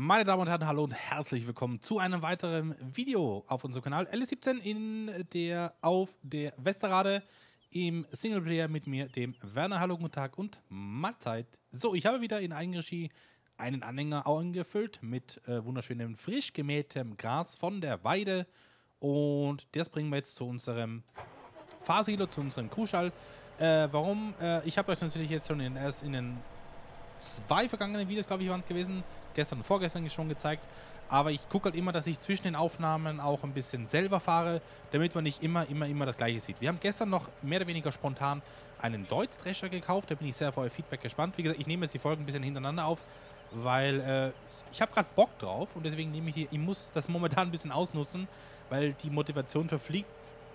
Meine Damen und Herren, hallo und herzlich willkommen zu einem weiteren Video auf unserem Kanal LS17 in der auf der Westerrade im Singleplayer mit mir, dem Werner. Hallo, guten Tag und Mahlzeit. So, ich habe wieder in Eigenregie einen Anhänger angefüllt mit äh, wunderschönem frisch gemähtem Gras von der Weide und das bringen wir jetzt zu unserem Fahrsilo, zu unserem Kuhstall. Äh, warum? Äh, ich habe euch natürlich jetzt schon in, erst in den zwei vergangenen Videos, glaube ich, waren es gewesen, gestern und vorgestern schon gezeigt. Aber ich gucke halt immer, dass ich zwischen den Aufnahmen auch ein bisschen selber fahre, damit man nicht immer, immer, immer das Gleiche sieht. Wir haben gestern noch mehr oder weniger spontan einen Deutz-Drescher gekauft. Da bin ich sehr auf euer Feedback gespannt. Wie gesagt, ich nehme jetzt die Folgen ein bisschen hintereinander auf, weil äh, ich habe gerade Bock drauf und deswegen nehme ich hier, ich muss das momentan ein bisschen ausnutzen, weil die Motivation verfliegt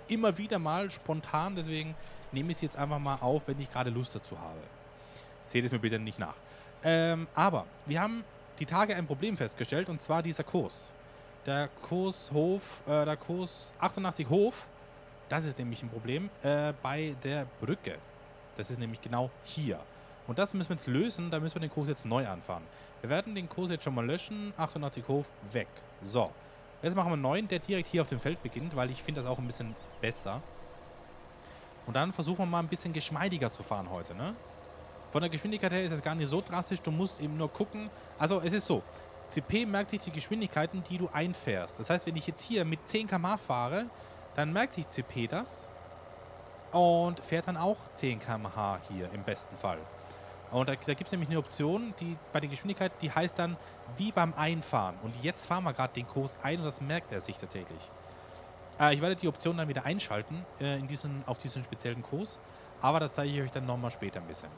immer wieder mal spontan. Deswegen nehme ich es jetzt einfach mal auf, wenn ich gerade Lust dazu habe. Seht es mir bitte nicht nach. Ähm, aber wir haben die Tage ein Problem festgestellt und zwar dieser Kurs. Der Kurs Hof, äh, der Kurs 88 Hof, das ist nämlich ein Problem äh, bei der Brücke. Das ist nämlich genau hier. Und das müssen wir jetzt lösen, da müssen wir den Kurs jetzt neu anfahren. Wir werden den Kurs jetzt schon mal löschen, 88 Hof weg. So, jetzt machen wir einen neuen, der direkt hier auf dem Feld beginnt, weil ich finde das auch ein bisschen besser. Und dann versuchen wir mal ein bisschen geschmeidiger zu fahren heute, ne? Von der Geschwindigkeit her ist es gar nicht so drastisch. Du musst eben nur gucken. Also es ist so. CP merkt sich die Geschwindigkeiten, die du einfährst. Das heißt, wenn ich jetzt hier mit 10 km fahre, dann merkt sich CP das und fährt dann auch 10 km/h hier im besten Fall. Und da, da gibt es nämlich eine Option, die bei der Geschwindigkeit, die heißt dann wie beim Einfahren. Und jetzt fahren wir gerade den Kurs ein und das merkt er sich tatsächlich. Äh, ich werde die Option dann wieder einschalten äh, in diesen, auf diesen speziellen Kurs, aber das zeige ich euch dann nochmal später ein bisschen.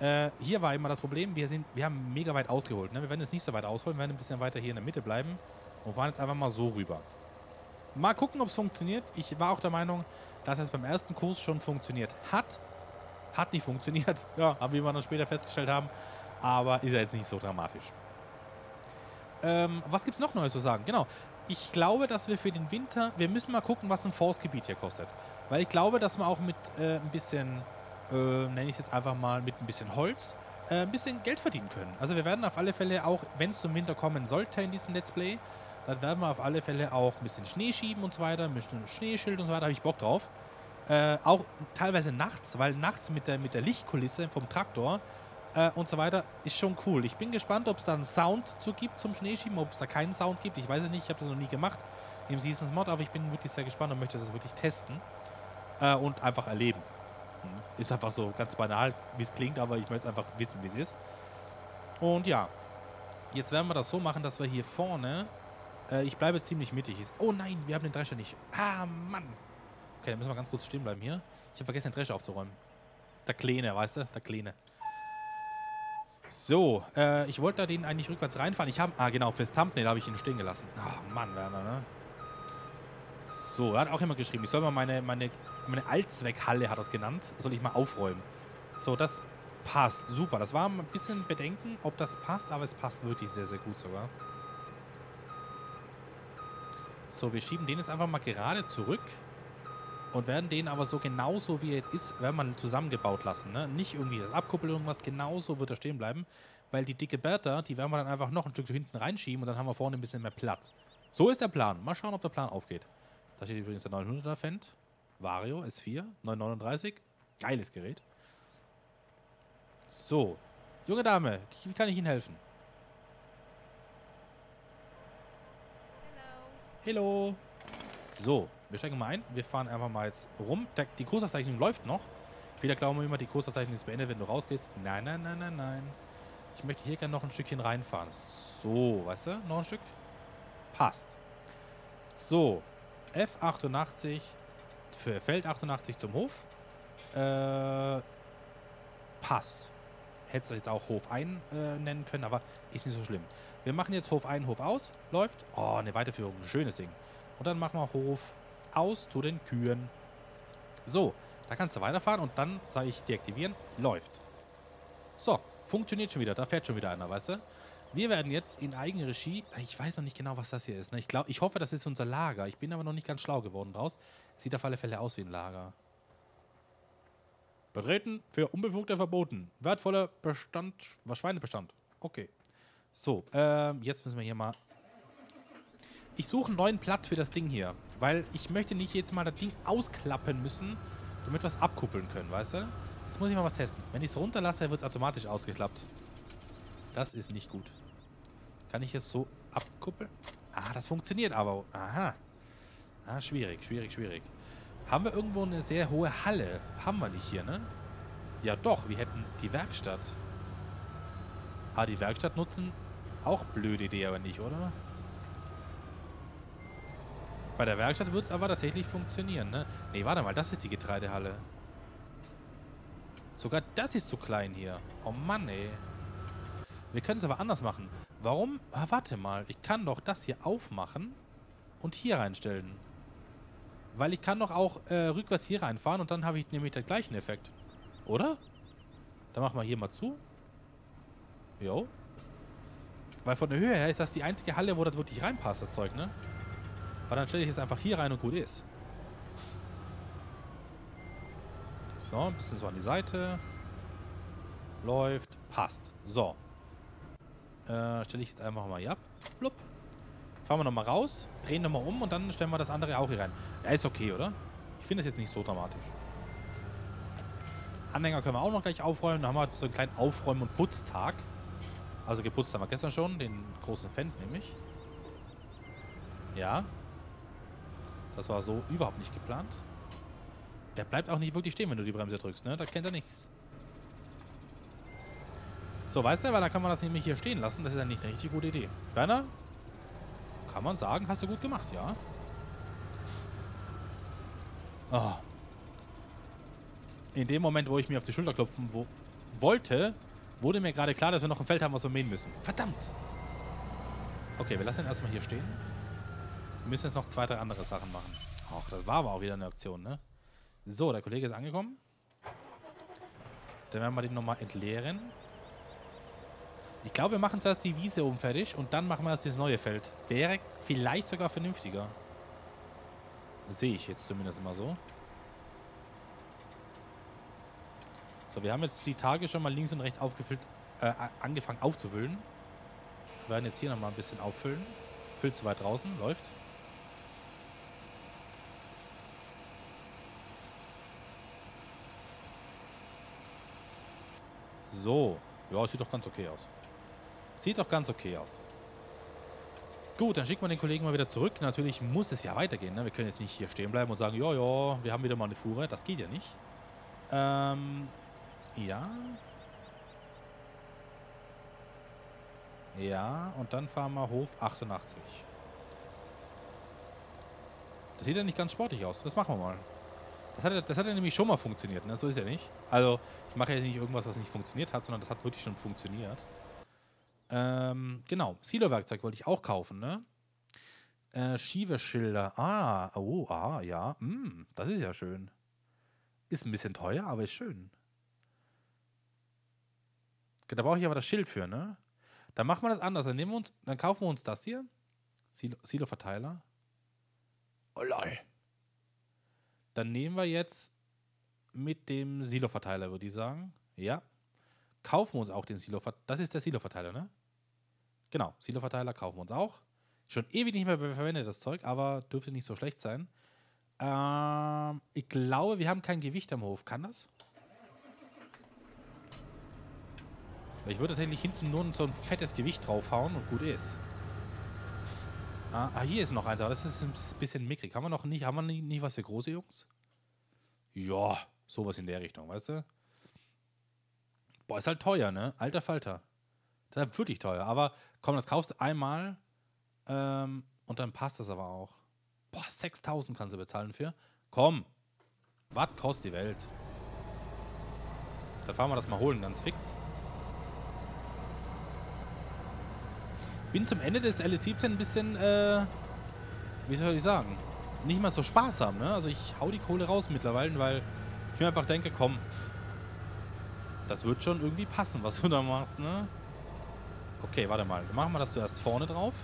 Äh, hier war immer das Problem, wir, sind, wir haben mega weit ausgeholt. Ne? Wir werden jetzt nicht so weit ausholen, wir werden ein bisschen weiter hier in der Mitte bleiben und fahren jetzt einfach mal so rüber. Mal gucken, ob es funktioniert. Ich war auch der Meinung, dass es beim ersten Kurs schon funktioniert hat. Hat nicht funktioniert, ja, aber wie wir dann später festgestellt haben. Aber ist ja jetzt nicht so dramatisch. Ähm, was gibt es noch Neues zu sagen? Genau. Ich glaube, dass wir für den Winter, wir müssen mal gucken, was ein Forstgebiet hier kostet. Weil ich glaube, dass man auch mit äh, ein bisschen äh, nenne ich es jetzt einfach mal mit ein bisschen Holz, äh, ein bisschen Geld verdienen können. Also wir werden auf alle Fälle auch, wenn es zum Winter kommen sollte in diesem Let's Play, dann werden wir auf alle Fälle auch ein bisschen Schnee schieben und so weiter, ein bisschen Schneeschild und so weiter, habe ich Bock drauf. Äh, auch teilweise nachts, weil nachts mit der, mit der Lichtkulisse vom Traktor äh, und so weiter ist schon cool. Ich bin gespannt, ob es da einen Sound zu gibt zum Schneeschieben, ob es da keinen Sound gibt. Ich weiß es nicht, ich habe das noch nie gemacht im Seasons Mod, aber ich bin wirklich sehr gespannt und möchte das wirklich testen äh, und einfach erleben. Ist einfach so ganz banal, wie es klingt, aber ich möchte einfach wissen, wie es ist. Und ja, jetzt werden wir das so machen, dass wir hier vorne, äh, ich bleibe ziemlich mittig. Oh nein, wir haben den Drescher nicht. Ah, Mann. Okay, dann müssen wir ganz kurz stehen bleiben hier. Ich habe vergessen, den Drescher aufzuräumen. Der Kleine, weißt du? Der Kleine. So, äh, ich wollte da den eigentlich rückwärts reinfahren. Ich habe, ah genau, fürs Thumbnail habe ich ihn stehen gelassen. Ach Mann, Werner, ne? So, er hat auch immer geschrieben, ich soll mal meine, meine meine Allzweckhalle hat das genannt, soll ich mal aufräumen. So, das passt. Super. Das war ein bisschen Bedenken, ob das passt, aber es passt wirklich sehr, sehr gut sogar. So, wir schieben den jetzt einfach mal gerade zurück und werden den aber so genauso wie er jetzt ist, werden wir zusammengebaut lassen. Ne? Nicht irgendwie das Abkuppeln irgendwas, genauso wird er stehen bleiben, weil die dicke Bertha, die werden wir dann einfach noch ein Stück hinten reinschieben und dann haben wir vorne ein bisschen mehr Platz. So ist der Plan. Mal schauen, ob der Plan aufgeht. Da steht übrigens der 900er Fendt. Vario S4, 939. Geiles Gerät. So. Junge Dame, wie kann ich Ihnen helfen? Hello. Hello. So, wir steigen mal ein. Wir fahren einfach mal jetzt rum. Die Kursaufzeichnung läuft noch. Viele glauben immer, die Kursaufzeichnung ist beendet, wenn du rausgehst. Nein, nein, nein, nein, nein. Ich möchte hier gerne noch ein Stückchen reinfahren. So, weißt du? Noch ein Stück. Passt. So, F88 für Feld 88 zum Hof. Äh, passt. Hätte es jetzt auch Hof ein äh, nennen können, aber ist nicht so schlimm. Wir machen jetzt Hof ein, Hof aus. Läuft. Oh, eine Weiterführung. Ein schönes Ding. Und dann machen wir Hof aus zu den Kühen. So, da kannst du weiterfahren und dann sage ich deaktivieren. Läuft. So, funktioniert schon wieder. Da fährt schon wieder einer, weißt du? Wir werden jetzt in Eigenregie, ich weiß noch nicht genau, was das hier ist. Ne? Ich, glaub, ich hoffe, das ist unser Lager. Ich bin aber noch nicht ganz schlau geworden draus. Sieht auf alle Fälle aus wie ein Lager. Betreten für Unbefugter verboten. Wertvoller Bestand, was Schweinebestand. Okay. So, ähm, jetzt müssen wir hier mal... Ich suche einen neuen Platz für das Ding hier. Weil ich möchte nicht jetzt mal das Ding ausklappen müssen, damit wir es abkuppeln können, weißt du? Jetzt muss ich mal was testen. Wenn ich es runterlasse, wird es automatisch ausgeklappt. Das ist nicht gut. Kann ich es so abkuppeln? Ah, das funktioniert aber. Aha. Ah, schwierig, schwierig, schwierig. Haben wir irgendwo eine sehr hohe Halle? Haben wir nicht hier, ne? Ja doch, wir hätten die Werkstatt. Ah, die Werkstatt nutzen? Auch blöde Idee, aber nicht, oder? Bei der Werkstatt wird es aber tatsächlich funktionieren, ne? Ne, warte mal, das ist die Getreidehalle. Sogar das ist zu klein hier. Oh Mann, ey. Wir können es aber anders machen. Warum? Ah, warte mal. Ich kann doch das hier aufmachen und hier reinstellen. Weil ich kann doch auch äh, rückwärts hier reinfahren und dann habe ich nämlich den gleichen Effekt. Oder? Dann machen wir hier mal zu. Jo. Weil von der Höhe her ist das die einzige Halle, wo das wirklich reinpasst, das Zeug, ne? Aber dann stelle ich es einfach hier rein und gut ist. So, ein bisschen so an die Seite. Läuft. Passt. So. Äh, stelle ich jetzt einfach mal hier ab. Blub. Fahren wir nochmal raus, drehen nochmal um und dann stellen wir das andere auch hier rein. Ja, ist okay, oder? Ich finde das jetzt nicht so dramatisch. Anhänger können wir auch noch gleich aufräumen. Dann haben wir so einen kleinen Aufräumen- und Putztag. Also geputzt haben wir gestern schon, den großen Fendt nämlich. Ja. Das war so überhaupt nicht geplant. Der bleibt auch nicht wirklich stehen, wenn du die Bremse drückst, ne? Da kennt er nichts. So, weißt du, weil dann kann man das nämlich hier stehen lassen. Das ist ja nicht eine richtig gute Idee. Werner? Kann man sagen, hast du gut gemacht, ja? Oh. In dem Moment, wo ich mir auf die Schulter klopfen wo wollte, wurde mir gerade klar, dass wir noch ein Feld haben, was wir mähen müssen. Verdammt! Okay, wir lassen ihn erstmal hier stehen. Wir müssen jetzt noch zwei, drei andere Sachen machen. Ach, das war aber auch wieder eine Aktion, ne? So, der Kollege ist angekommen. Dann werden wir den nochmal entleeren. Ich glaube, wir machen zuerst die Wiese oben fertig und dann machen wir erst das neue Feld. Wäre vielleicht sogar vernünftiger. Sehe ich jetzt zumindest mal so. So, wir haben jetzt die Tage schon mal links und rechts aufgefüllt, äh, angefangen aufzufüllen. Wir werden jetzt hier nochmal ein bisschen auffüllen. Füllt zu weit draußen, läuft. So. Ja, sieht doch ganz okay aus. Sieht doch ganz okay aus. Gut, dann schicken wir den Kollegen mal wieder zurück. Natürlich muss es ja weitergehen. Ne? Wir können jetzt nicht hier stehen bleiben und sagen, ja, ja, wir haben wieder mal eine Fuhre. Das geht ja nicht. Ähm, ja. Ja, und dann fahren wir Hof 88. Das sieht ja nicht ganz sportlich aus. Das machen wir mal. Das hat, das hat ja nämlich schon mal funktioniert, ne? So ist ja nicht. Also, ich mache ja nicht irgendwas, was nicht funktioniert hat, sondern das hat wirklich schon funktioniert. Ähm, genau. Silo-Werkzeug wollte ich auch kaufen, ne? Äh, Schiebeschilder. Ah, oh, ah, ja. Mm, das ist ja schön. Ist ein bisschen teuer, aber ist schön. Da brauche ich aber das Schild für, ne? Dann machen wir das anders. Dann nehmen wir uns, dann kaufen wir uns das hier. Silo-Verteiler. Oh lol. Dann nehmen wir jetzt mit dem Silo-Verteiler, würde ich sagen. Ja. Kaufen wir uns auch den Silo-Verteiler. Das ist der Silo-Verteiler, ne? Genau, Silo-Verteiler kaufen wir uns auch. Schon ewig nicht mehr verwendet, das Zeug, aber dürfte nicht so schlecht sein. Ähm, ich glaube, wir haben kein Gewicht am Hof. Kann das? Ich würde tatsächlich hinten nur so ein fettes Gewicht draufhauen und gut ist. Ah, ah, hier ist noch eins, aber das ist ein bisschen mickrig. Haben wir noch nicht, haben wir nicht, nicht was für große Jungs? Ja, sowas in der Richtung, weißt du? Boah, ist halt teuer, ne? Alter Falter. Das ist halt wirklich teuer. Aber komm, das kaufst du einmal ähm, und dann passt das aber auch. Boah, 6000 kannst du bezahlen für. Komm. Was kostet die Welt? Da fahren wir das mal holen, ganz fix. bin zum Ende des LS17 ein bisschen, äh, wie soll ich sagen, nicht mal so sparsam, ne? Also ich hau die Kohle raus mittlerweile, weil ich mir einfach denke, komm, das wird schon irgendwie passen, was du da machst, ne? Okay, warte mal. Machen wir das zuerst vorne drauf.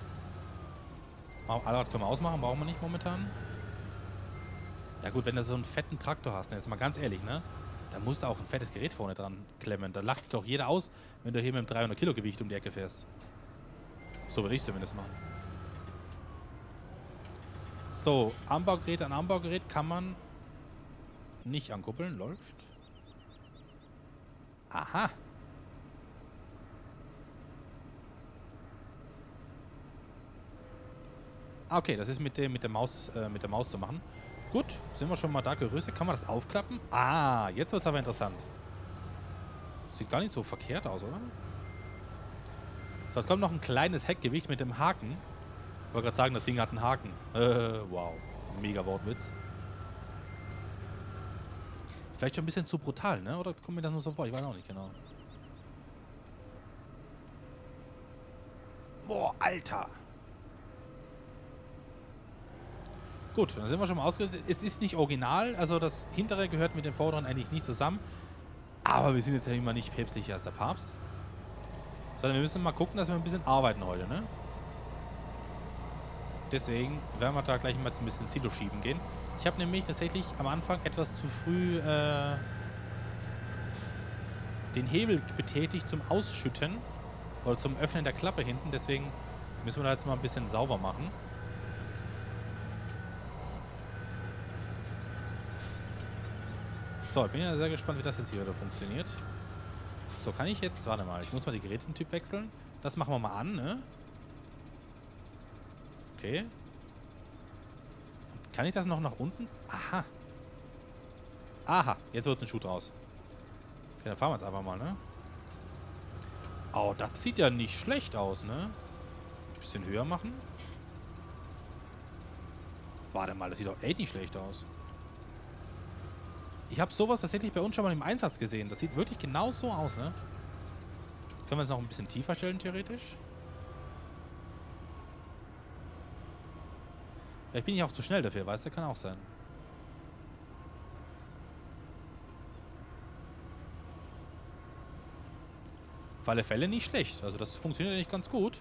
Allrad können wir ausmachen, brauchen wir nicht momentan. Ja gut, wenn du so einen fetten Traktor hast, ne, jetzt mal ganz ehrlich, ne? Da musst du auch ein fettes Gerät vorne dran klemmen. Da lacht doch jeder aus, wenn du hier mit einem 300 Kilo Gewicht um die Ecke fährst. So würde ich zumindest machen. So, Anbaugerät an Anbaugerät kann man nicht ankuppeln. Läuft. Aha. Ah, okay, das ist mit, dem, mit, der Maus, äh, mit der Maus zu machen. Gut, sind wir schon mal da gerüstet. Kann man das aufklappen? Ah, jetzt wird es aber interessant. Sieht gar nicht so verkehrt aus, oder? So, jetzt kommt noch ein kleines Heckgewicht mit dem Haken. Ich wollte gerade sagen, das Ding hat einen Haken. Äh, wow. Mega Wortwitz. Vielleicht schon ein bisschen zu brutal, ne? Oder kommt mir das nur so vor? Ich weiß auch nicht genau. Boah, Alter. Gut, dann sind wir schon mal ausgerüstet. Es ist nicht original, also das hintere gehört mit dem vorderen eigentlich nicht zusammen. Aber wir sind jetzt ja immer nicht päpstlicher als der Papst. Sondern wir müssen mal gucken, dass wir ein bisschen arbeiten heute, ne? Deswegen werden wir da gleich mal ein bisschen Silo schieben gehen. Ich habe nämlich tatsächlich am Anfang etwas zu früh äh, den Hebel betätigt zum Ausschütten oder zum Öffnen der Klappe hinten. Deswegen müssen wir da jetzt mal ein bisschen sauber machen. So, ich bin ja sehr gespannt, wie das jetzt hier wieder funktioniert. So, kann ich jetzt... Warte mal, ich muss mal die Gerätentyp wechseln. Das machen wir mal an, ne? Okay. Kann ich das noch nach unten? Aha. Aha, jetzt wird ein Schuh draus. Okay, dann fahren wir jetzt einfach mal, ne? Oh, das sieht ja nicht schlecht aus, ne? Bisschen höher machen. Warte mal, das sieht doch echt nicht schlecht aus. Ich habe sowas tatsächlich bei uns schon mal im Einsatz gesehen. Das sieht wirklich genau so aus, ne? Können wir es noch ein bisschen tiefer stellen, theoretisch? Vielleicht bin ich auch zu schnell dafür, weißt du? Kann auch sein. Auf alle Fälle nicht schlecht. Also das funktioniert eigentlich ganz gut.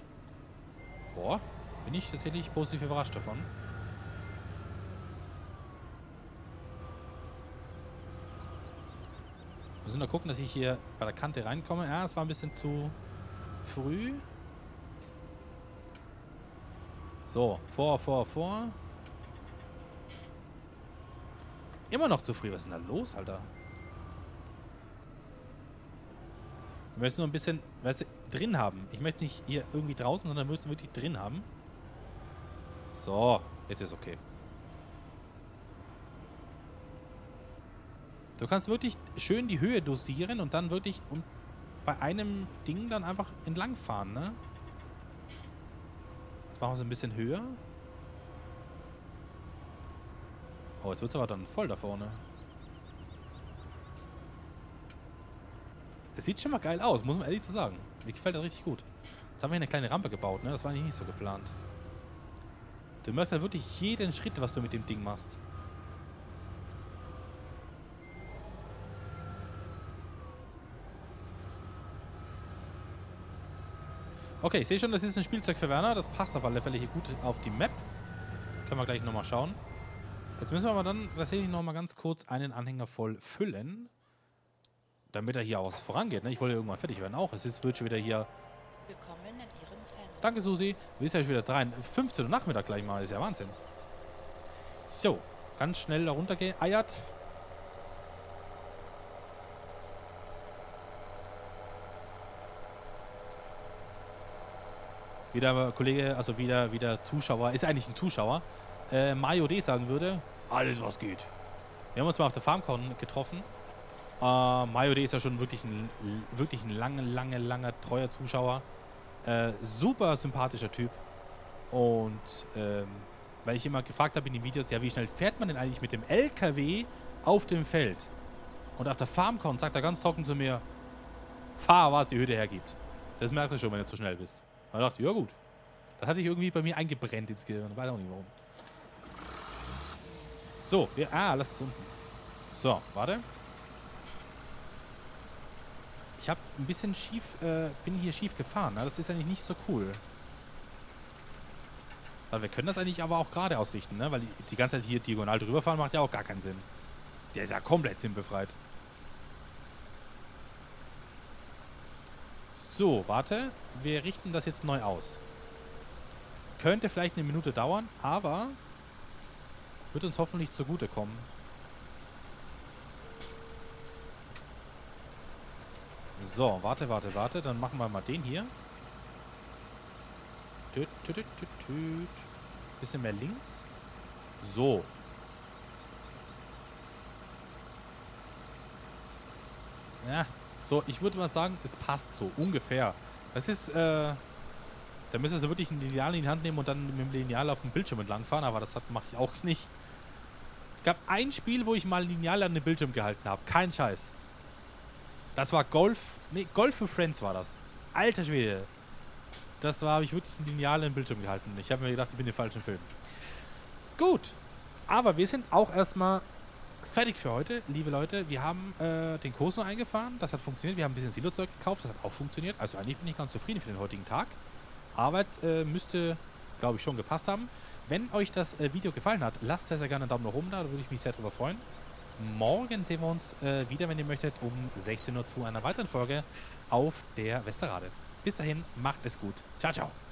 Boah, bin ich tatsächlich positiv überrascht davon. Wir müssen nur gucken, dass ich hier bei der Kante reinkomme. Ja, es war ein bisschen zu früh. So, vor, vor, vor. Immer noch zu früh. Was ist denn da los, Alter? Wir müssen nur ein bisschen, weißt du, drin haben. Ich möchte nicht hier irgendwie draußen, sondern wir müssen wirklich drin haben. So, jetzt ist okay. Du kannst wirklich schön die Höhe dosieren und dann wirklich bei einem Ding dann einfach entlang fahren, ne? Machen wir es ein bisschen höher. Oh, jetzt wird es aber dann voll da vorne. Es sieht schon mal geil aus, muss man ehrlich so sagen. Mir gefällt das richtig gut. Jetzt haben wir hier eine kleine Rampe gebaut, ne? Das war eigentlich nicht so geplant. Du merkst ja wirklich jeden Schritt, was du mit dem Ding machst. Okay, ich sehe schon, das ist ein Spielzeug für Werner. Das passt auf alle Fälle hier gut auf die Map. Können wir gleich nochmal schauen. Jetzt müssen wir aber dann tatsächlich nochmal ganz kurz einen Anhänger voll füllen. Damit er hier auch vorangeht. Ne? Ich wollte irgendwann fertig werden auch. Es ist, wird schon wieder hier... Willkommen in Ihrem Fan. Danke, Susi. Wir sind ja schon wieder 3, 15 Uhr Nachmittag gleich mal. Das ist ja Wahnsinn. So, ganz schnell da runtergehen. Wie der Kollege, also wie der, wie der Zuschauer, ist eigentlich ein Zuschauer, äh, Mario D sagen würde, alles was geht. Wir haben uns mal auf der FarmCon getroffen. Äh, Mario D ist ja schon wirklich ein, wirklich ein lange, lange, langer, treuer Zuschauer. Äh, super sympathischer Typ. Und ähm, weil ich immer gefragt habe in den Videos, ja, wie schnell fährt man denn eigentlich mit dem LKW auf dem Feld? Und auf der FarmCon sagt er ganz trocken zu mir, fahr, was die Hütte hergibt. Das merkst du schon, wenn du zu schnell bist. Da dachte ich, ja gut. Das hatte ich irgendwie bei mir eingebrennt ins Gehirn. Weiß auch nicht warum. So, ja, ah, lass es unten. So, warte. Ich habe ein bisschen schief, äh, bin hier schief gefahren. Ne? Das ist eigentlich nicht so cool. Weil wir können das eigentlich aber auch gerade ausrichten, ne? Weil die, die ganze Zeit hier diagonal drüber fahren macht ja auch gar keinen Sinn. Der ist ja komplett sinnbefreit. So, warte. Wir richten das jetzt neu aus. Könnte vielleicht eine Minute dauern, aber wird uns hoffentlich zugutekommen. So, warte, warte, warte. Dann machen wir mal den hier. Tüt, tüt, tüt, tüt. Bisschen mehr links. So. Ja, so, ich würde mal sagen, es passt so, ungefähr. Das ist, äh, da müsstest du wirklich ein Lineal in die Hand nehmen und dann mit dem Lineal auf dem Bildschirm entlangfahren, aber das mache ich auch nicht. Es gab ein Spiel, wo ich mal Lineal an den Bildschirm gehalten habe. Kein Scheiß. Das war Golf. Nee, Golf für Friends war das. Alter Schwede. Das war, habe ich wirklich ein Lineal in den Bildschirm gehalten. Ich habe mir gedacht, ich bin im falschen Film. Gut. Aber wir sind auch erstmal fertig für heute, liebe Leute. Wir haben äh, den Kurs noch eingefahren. Das hat funktioniert. Wir haben ein bisschen Silo-Zeug gekauft. Das hat auch funktioniert. Also eigentlich bin ich ganz zufrieden für den heutigen Tag. Arbeit äh, müsste, glaube ich, schon gepasst haben. Wenn euch das äh, Video gefallen hat, lasst sehr, sehr gerne einen Daumen nach oben da. Da würde ich mich sehr drüber freuen. Morgen sehen wir uns äh, wieder, wenn ihr möchtet, um 16 Uhr zu einer weiteren Folge auf der Westerrade. Bis dahin, macht es gut. Ciao, ciao.